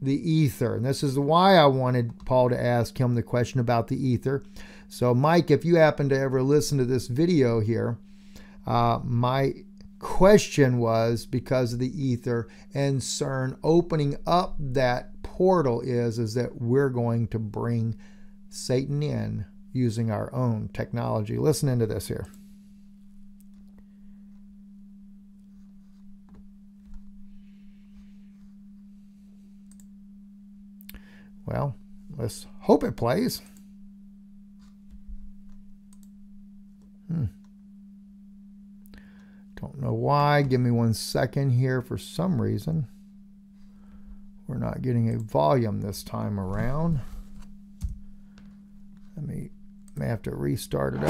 the ether. And this is why I wanted Paul to ask him the question about the ether. So, Mike, if you happen to ever listen to this video here, uh, my question was because of the ether and CERN opening up that portal is is that we're going to bring Satan in using our own technology. Listen into this here. Well, let's hope it plays. Hmm. Don't know why. Give me one second here for some reason. We're not getting a volume this time around. Let me may have to restart it up.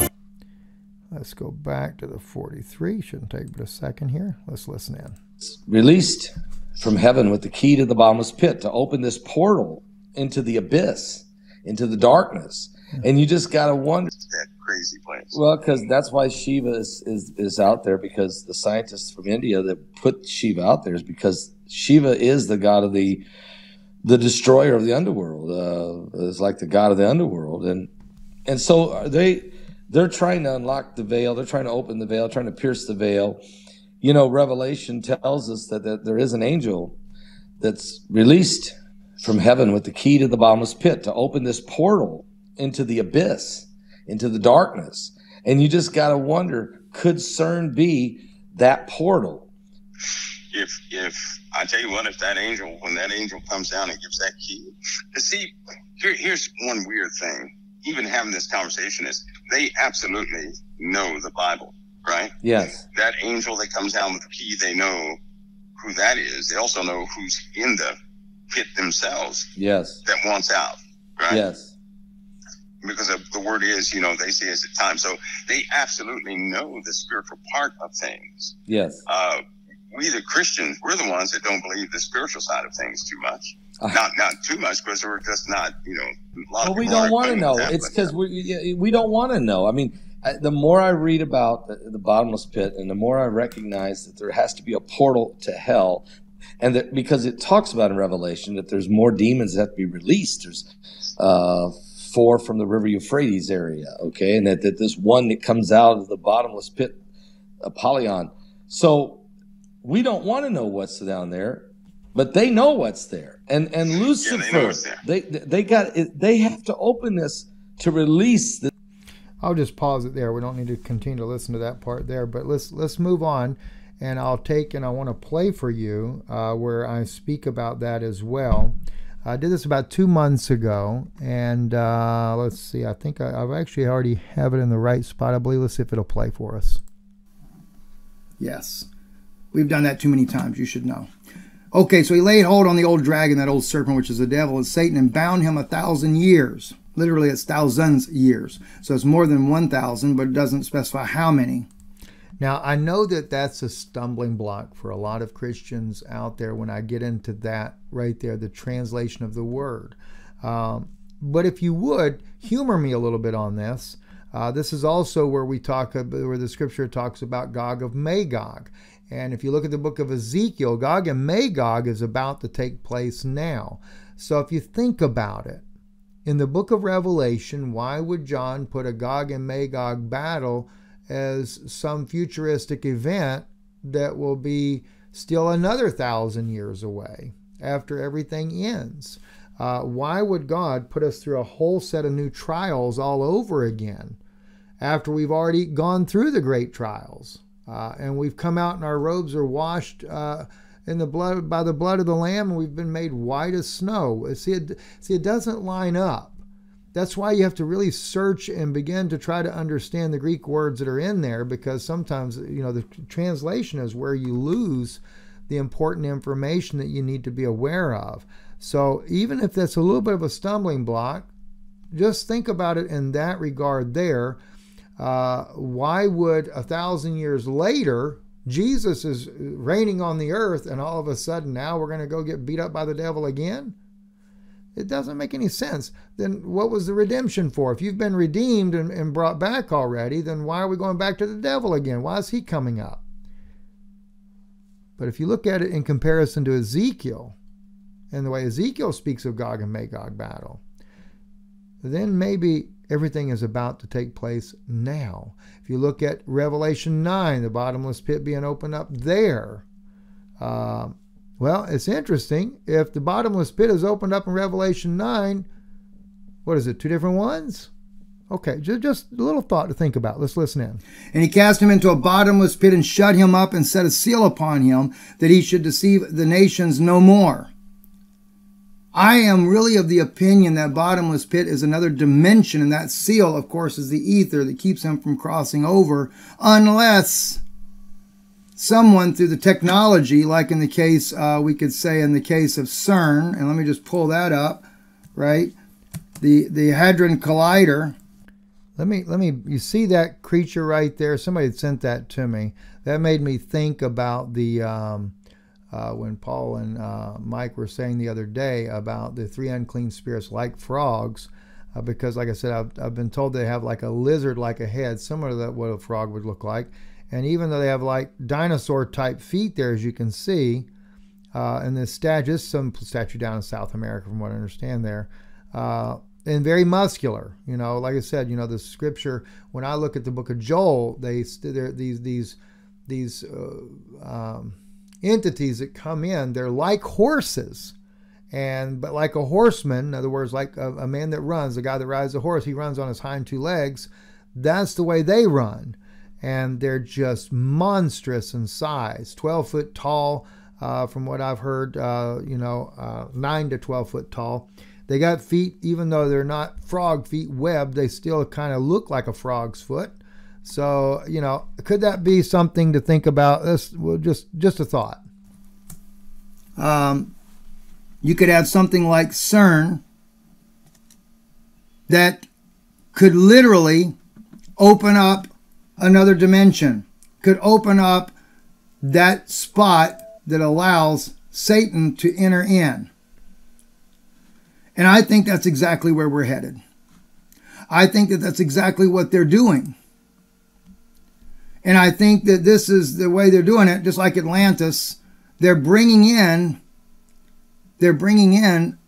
Yep. Let's go back to the 43. Shouldn't take but a second here. Let's listen in. Released from heaven with the key to the bottomless pit to open this portal into the abyss, into the darkness. Hmm. And you just got to wonder. That crazy place. Well, because that's why Shiva is, is, is out there because the scientists from India that put Shiva out there is because Shiva is the god of the the destroyer of the underworld. Uh, is like the god of the underworld, and and so they they're trying to unlock the veil. They're trying to open the veil, trying to pierce the veil. You know, Revelation tells us that, that there is an angel that's released from heaven with the key to the bottomless pit to open this portal into the abyss, into the darkness. And you just got to wonder could CERN be that portal? If, if I tell you what, if that angel, when that angel comes down and gives that key, see, here, here's one weird thing. Even having this conversation is they absolutely know the Bible, right? Yes. That angel that comes down with the key, they know who that is. They also know who's in the pit themselves. Yes. That wants out, right? Yes because of the word is, you know, they say it's a time. So they absolutely know the spiritual part of things. Yes. Uh, we the Christians, we're the ones that don't believe the spiritual side of things too much. Uh, not not too much because we're just not, you know. A lot well, we don't want to know. It's because we we don't want to know. I mean, the more I read about the, the, bottomless pit, and the more I recognize that there has to be a portal to hell, and that because it talks about in Revelation that there's more demons that have to be released. There's uh, four from the River Euphrates area, okay, and that, that this one that comes out of the bottomless pit, Apollyon. So we don't want to know what's down there, but they know what's there. And and Lucifer, yeah, they, they, they got they have to open this to release the. I'll just pause it there. We don't need to continue to listen to that part there, but let's let's move on, and I'll take and I want to play for you uh, where I speak about that as well. I did this about two months ago, and uh, let's see. I think I, have actually already have it in the right spot. I believe. Let's see if it'll play for us. Yes. We've done that too many times, you should know. Okay, so he laid hold on the old dragon, that old serpent, which is the devil and Satan, and bound him a thousand years. Literally, it's thousands years. So it's more than 1,000, but it doesn't specify how many. Now, I know that that's a stumbling block for a lot of Christians out there when I get into that right there, the translation of the word. Um, but if you would, humor me a little bit on this. Uh, this is also where we talk where the scripture talks about Gog of Magog. And if you look at the book of Ezekiel, Gog and Magog is about to take place now. So if you think about it, in the book of Revelation, why would John put a Gog and Magog battle as some futuristic event that will be still another thousand years away after everything ends? Uh, why would God put us through a whole set of new trials all over again after we've already gone through the great trials uh, and we've come out and our robes are washed uh, in the blood by the blood of the Lamb and we've been made white as snow? See, it, see, it doesn't line up. That's why you have to really search and begin to try to understand the Greek words that are in there because sometimes, you know, the translation is where you lose the important information that you need to be aware of. So even if that's a little bit of a stumbling block, just think about it in that regard there. Uh, why would a thousand years later, Jesus is reigning on the earth, and all of a sudden now we're going to go get beat up by the devil again? It doesn't make any sense. Then what was the redemption for? If you've been redeemed and, and brought back already, then why are we going back to the devil again? Why is he coming up? But if you look at it in comparison to Ezekiel, and the way Ezekiel speaks of Gog and Magog battle, then maybe everything is about to take place now. If you look at Revelation 9, the bottomless pit being opened up there, uh, well, it's interesting. If the bottomless pit is opened up in Revelation 9, what is it, two different ones? Okay, just, a little thought to think about. Let's listen in. And he cast him into a bottomless pit and shut him up and set a seal upon him that he should deceive the nations no more. I am really of the opinion that bottomless pit is another dimension, and that seal, of course, is the ether that keeps him from crossing over, unless someone through the technology, like in the case, uh, we could say in the case of CERN, and let me just pull that up, right? The the Hadron Collider. Let me let me. You see that creature right there? Somebody sent that to me. That made me think about the. Um, uh, when Paul and uh, Mike were saying the other day about the three unclean spirits like frogs, uh, because like I said, I've, I've been told they have like a lizard like a head, similar to what a frog would look like. And even though they have like dinosaur type feet there, as you can see, uh, in this statue, some statue down in South America, from what I understand there, uh, and very muscular. You know, like I said, you know, the scripture. When I look at the book of Joel, they these these these uh, um, entities that come in, they're like horses. And but like a horseman, in other words, like a, a man that runs, the guy that rides a horse, he runs on his hind two legs. That's the way they run. And they're just monstrous in size, 12 foot tall, uh, from what I've heard, uh, you know, uh, 9 to 12 foot tall. They got feet, even though they're not frog feet webbed, they still kind of look like a frog's foot. So, you know, could that be something to think about? This well, just just a thought. Um, you could have something like CERN that could literally open up another dimension, could open up that spot that allows Satan to enter in. And I think that's exactly where we're headed. I think that that's exactly what they're doing. And I think that this is the way they're doing it, just like Atlantis. They're bringing in, they're bringing in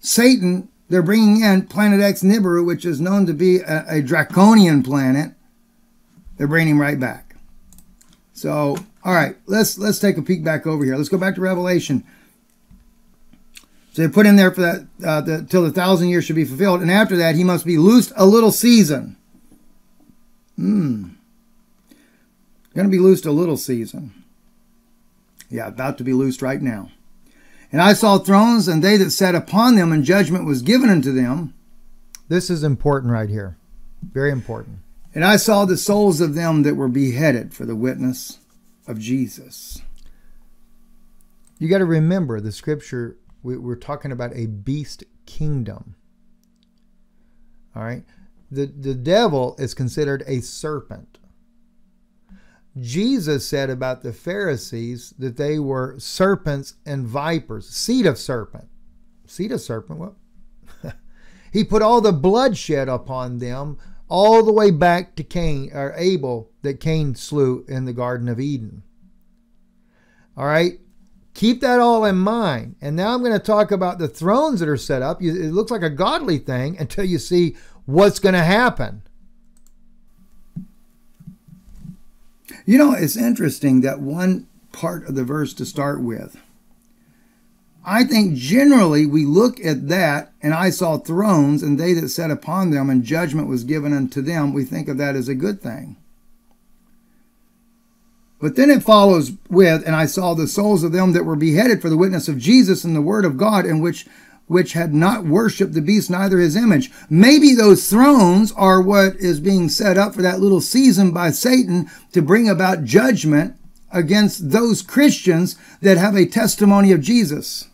Satan. They're bringing in Planet X Nibiru, which is known to be a, a draconian planet. They're bringing him right back. So, all right, let's let's take a peek back over here. Let's go back to Revelation. So they put in there for that uh, the, till the thousand years should be fulfilled, and after that he must be loosed a little season. Hmm. Going to be loosed a little season. Yeah, about to be loosed right now. And I saw thrones, and they that sat upon them, and judgment was given unto them. This is important right here. Very important. And I saw the souls of them that were beheaded for the witness of Jesus. You got to remember the scripture, we're talking about a beast kingdom. All right. The, the devil is considered a serpent. Jesus said about the Pharisees that they were serpents and vipers, seed of serpent. Seed of serpent, what? he put all the bloodshed upon them all the way back to Cain or Abel that Cain slew in the Garden of Eden. All right? Keep that all in mind. And now I'm going to talk about the thrones that are set up. It looks like a godly thing until you see what's going to happen. You know, it's interesting that one part of the verse to start with. I think generally we look at that, and I saw thrones, and they that sat upon them, and judgment was given unto them. We think of that as a good thing. But then it follows with, and I saw the souls of them that were beheaded for the witness of Jesus and the word of God, and which which had not worshipped the beast, neither his image. Maybe those thrones are what is being set up for that little season by Satan to bring about judgment against those Christians that have a testimony of Jesus.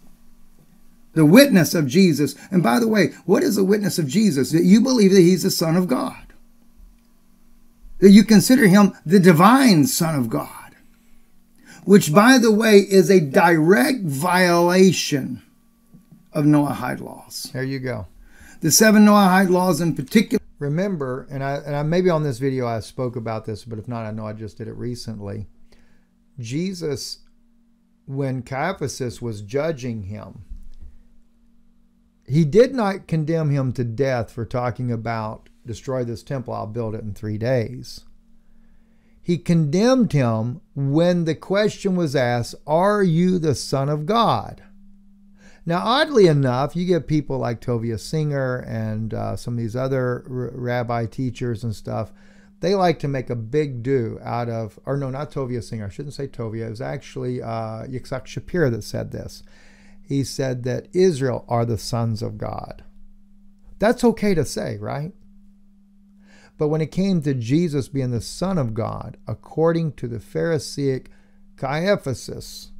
The witness of Jesus. And by the way, what is the witness of Jesus? That you believe that he's the Son of God. That you consider him the divine Son of God. Which, by the way, is a direct violation of Noahide laws. There you go. The seven Noahide laws in particular. Remember, and I and I maybe on this video I spoke about this, but if not, I know I just did it recently. Jesus, when Caiaphas was judging him, he did not condemn him to death for talking about destroy this temple, I'll build it in three days. He condemned him when the question was asked, Are you the Son of God? Now, oddly enough, you get people like Tovia Singer and uh, some of these other rabbi teachers and stuff. They like to make a big do out of, or no, not Tovia Singer. I shouldn't say Tovia. It was actually uh, Yitzhak Shapira that said this. He said that Israel are the sons of God. That's okay to say, right? But when it came to Jesus being the Son of God, according to the Pharisaic Caiaphas,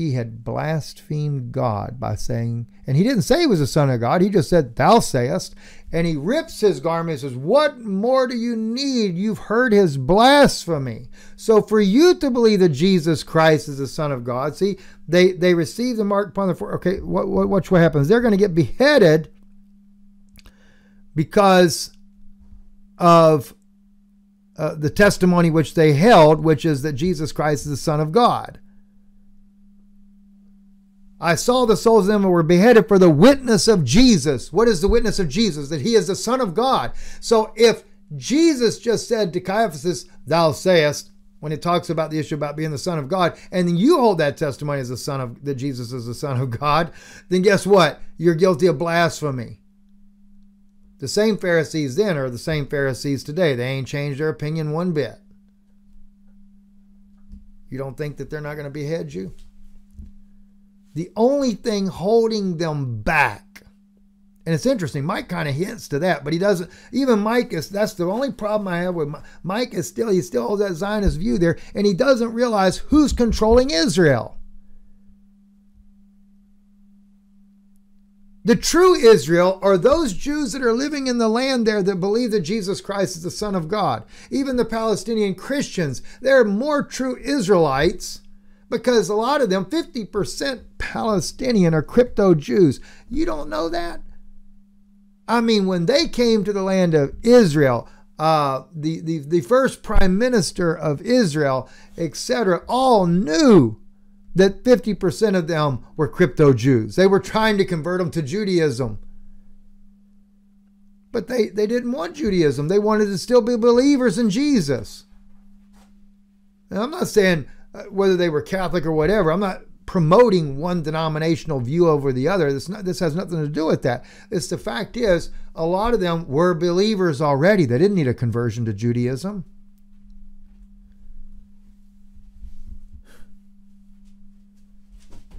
he had blasphemed God by saying, and he didn't say he was the Son of God, he just said, Thou sayest. And he rips his garment and says, What more do you need? You've heard his blasphemy. So for you to believe that Jesus Christ is the Son of God, see, they, they receive the mark upon the forehead. Okay, what, what, watch what happens. They're going to get beheaded because of uh, the testimony which they held, which is that Jesus Christ is the Son of God. I saw the souls of them were beheaded for the witness of Jesus. What is the witness of Jesus? That he is the Son of God. So if Jesus just said to Caiaphas, Thou sayest, when it talks about the issue about being the Son of God, and you hold that testimony as the Son of that Jesus is the Son of God, then guess what? You're guilty of blasphemy. The same Pharisees then are the same Pharisees today. They ain't changed their opinion one bit. You don't think that they're not going to behead you? The only thing holding them back, and it's interesting, Mike kind of hints to that, but he doesn't. Even Mike is that's the only problem I have with Mike is still he still holds that Zionist view there, and he doesn't realize who's controlling Israel. The true Israel are those Jews that are living in the land there that believe that Jesus Christ is the Son of God. Even the Palestinian Christians, they're more true Israelites because a lot of them, 50% Palestinian, are crypto Jews. You don't know that? I mean, when they came to the land of Israel, uh, the, the, the first prime minister of Israel, etc., all knew that 50% of them were crypto Jews. They were trying to convert them to Judaism. But they, they didn't want Judaism. They wanted to still be believers in Jesus. I'm not saying Uh, whether they were Catholic or whatever. I'm not promoting one denominational view over the other. This, not, this has nothing to do with that. It's the fact is, a lot of them were believers already. They didn't need a conversion to Judaism.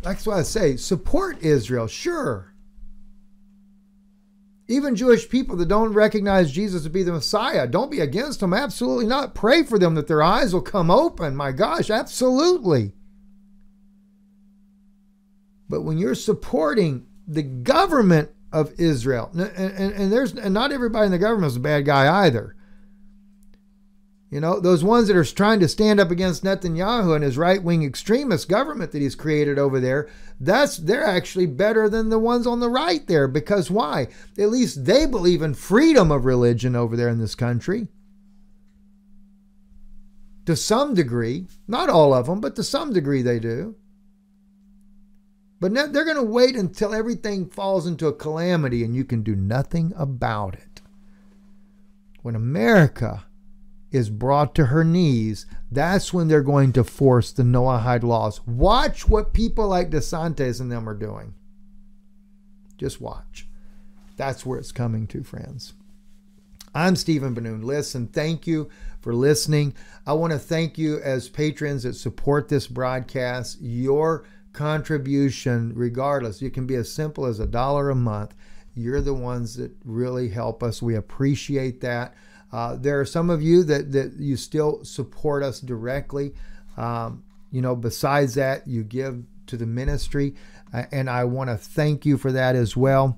That's why I say support Israel, sure. Even Jewish people that don't recognize Jesus to be the Messiah, don't be against them. Absolutely not. Pray for them that their eyes will come open. My gosh, absolutely. But when you're supporting the government of Israel, and, and, and there's and not everybody in the government is a bad guy either. You know, those ones that are trying to stand up against Netanyahu and his right wing extremist government that he's created over there, that's they're actually better than the ones on the right there. Because why? At least they believe in freedom of religion over there in this country. To some degree, not all of them, but to some degree they do. But they're going to wait until everything falls into a calamity and you can do nothing about it. When America is brought to her knees, that's when they're going to force the Noahide laws. Watch what people like DeSantis and them are doing. Just watch. That's where it's coming to, friends. I'm Steven Bennun. Listen, thank you for listening. I want to thank you as patrons that support this broadcast. Your contribution, regardless, it can be as simple as a dollar a month. You're the ones that really help us. We appreciate that. Uh, there are some of you that, that you still support us directly. Um, you know, besides that, you give to the ministry, uh, and I want to thank you for that as well.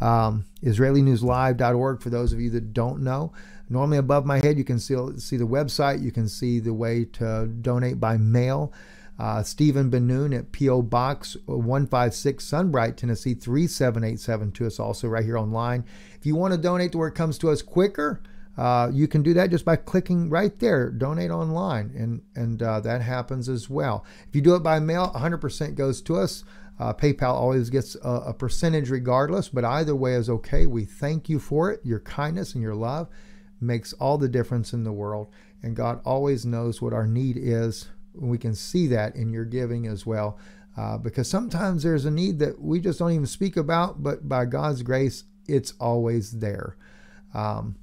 Um, IsraeliNewsLive.org for those of you that don't know. Normally, above my head, you can see, see the website. You can see the way to donate by mail. Uh, Steven Bennun at P.O. Box 156, Sunbright, Tennessee 37872. It's also right here online. If you want to donate to where it comes to us quicker, uh, you can do that just by clicking right there, donate online, and and uh, that happens as well. If you do it by mail, 100% goes to us. Uh, PayPal always gets a, a, percentage regardless, but either way is okay. We thank you for it. Your kindness and your love makes all the difference in the world, and God always knows what our need is. We can see that in your giving as well, uh, because sometimes there's a need that we just don't even speak about, but by God's grace, it's always there. Um,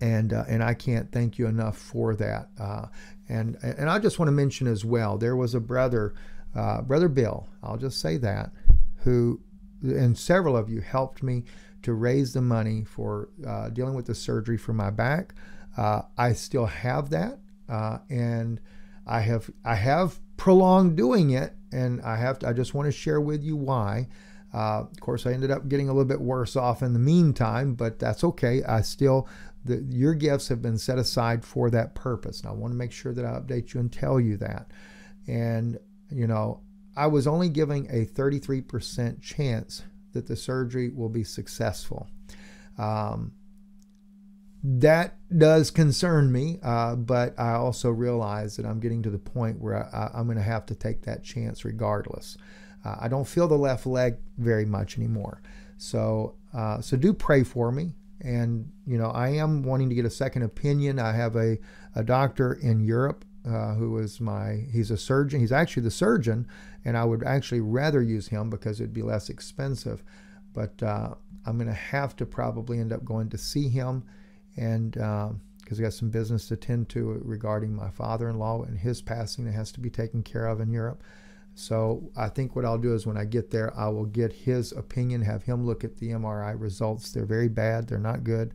and uh, and I can't thank you enough for that. Uh, and and I just want to mention as well, there was a brother, uh, brother Bill. I'll just say that, who and several of you helped me to raise the money for uh, dealing with the surgery for my back. Uh, I still have that, uh, and I have I have prolonged doing it, and I have to, I just want to share with you why. Uh, of course, I ended up getting a little bit worse off in the meantime, but that's okay. I still the, your gifts have been set aside for that purpose. And I want to make sure that I update you and tell you that. And, you know, I was only giving a 33% chance that the surgery will be successful. Um, that does concern me, uh, but I also realize that I'm getting to the point where I, am going to have to take that chance regardless. Uh, I don't feel the left leg very much anymore. So, uh, so do pray for me. And, you know, I am wanting to get a second opinion. I have a, a doctor in Europe uh, who is my, he's a surgeon. He's actually the surgeon, and I would actually rather use him because it'd be less expensive. But uh, I'm going to have to probably end up going to see him and because uh, I got some business to tend to regarding my father in law and his passing that has to be taken care of in Europe. So I think what I'll do is when I get there, I will get his opinion, have him look at the MRI results. They're very bad. They're not good.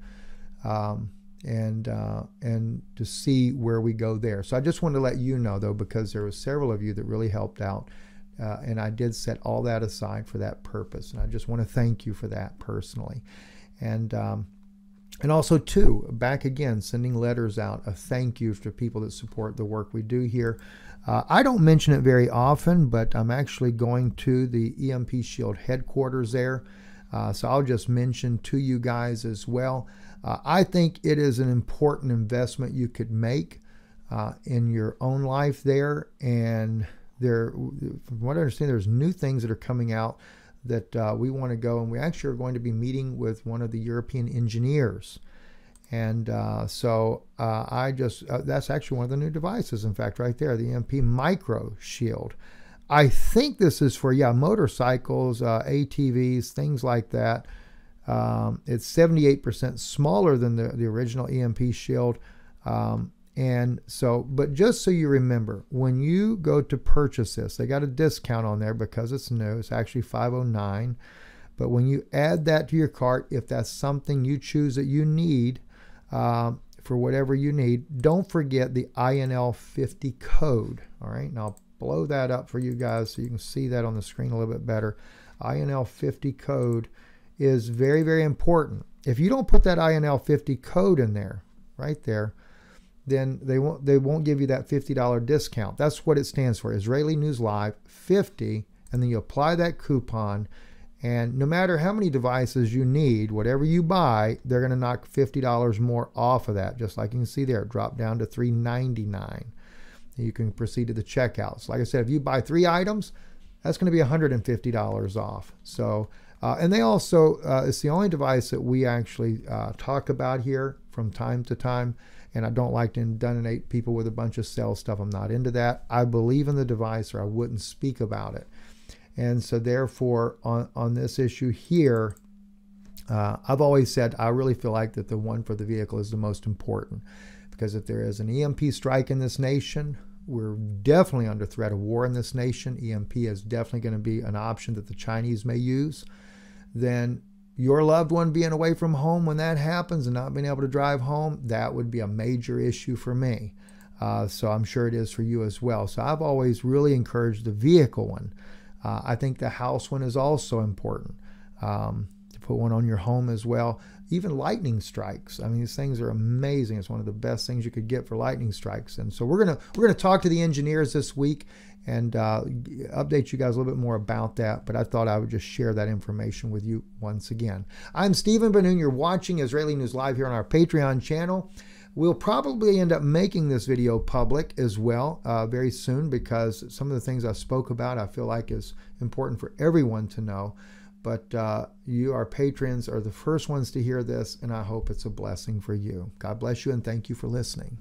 Um, and uh, and to see where we go there. So I just wanted to let you know though, because there were several of you that really helped out, uh, and I did set all that aside for that purpose. And I just want to thank you for that personally, and um, and also too back again sending letters out a thank you to people that support the work we do here. Uh, I don't mention it very often, but I'm actually going to the EMP Shield headquarters there. Uh, so I'll just mention to you guys as well. Uh, I think it is an important investment you could make uh, in your own life there. And there, from what I understand, there's new things that are coming out that uh, we want to go. And we actually are going to be meeting with one of the European engineers and uh, so uh, I just, uh, that's actually one of the new devices, in fact, right there, the EMP Micro Shield. I think this is for, yeah, motorcycles, uh, ATVs, things like that. Um, it's 78% smaller than the, the original EMP Shield. Um, and so, but just so you remember, when you go to purchase this, they got a discount on there because it's new. It's actually 509. But when you add that to your cart, if that's something you choose that you need, uh, for whatever you need. Don't forget the INL50 code. All right, and I'll blow that up for you guys so you can see that on the screen a little bit better. INL50 code is very, very important. If you don't put that INL50 code in there, right there, then they won't they won't give you that $50 discount. That's what it stands for. Israeli News Live 50 and then you apply that coupon and no matter how many devices you need, whatever you buy, they're going to knock $50 more off of that. Just like you can see there, drop down to $3.99. You can proceed to the checkouts. Like I said, if you buy three items, that's going to be $150 off. So, uh, and they also, uh, it's the only device that we actually uh, talk about here from time to time. And I don't like to inundate people with a bunch of sales stuff. I'm not into that. I believe in the device or I wouldn't speak about it. And so, therefore, on, on this issue here, uh, I've always said I really feel like that the one for the vehicle is the most important because if there is an EMP strike in this nation, we're definitely under threat of war in this nation. EMP is definitely going to be an option that the Chinese may use. Then your loved one being away from home when that happens and not being able to drive home, that would be a major issue for me. Uh, so I'm sure it is for you as well. So I've always really encouraged the vehicle one. Uh, I think the house one is also important um, to put one on your home as well. Even lightning strikes. I mean, these things are amazing. It's one of the best things you could get for lightning strikes. And so we're gonna we're gonna talk to the engineers this week and uh, update you guys a little bit more about that. But I thought I would just share that information with you once again. I'm Steven Bennun. You're watching Israeli News Live here on our Patreon channel. We'll probably end up making this video public as well uh, very soon because some of the things I spoke about I feel like is important for everyone to know. But uh, you, our patrons, are the first ones to hear this, and I hope it's a blessing for you. God bless you, and thank you for listening.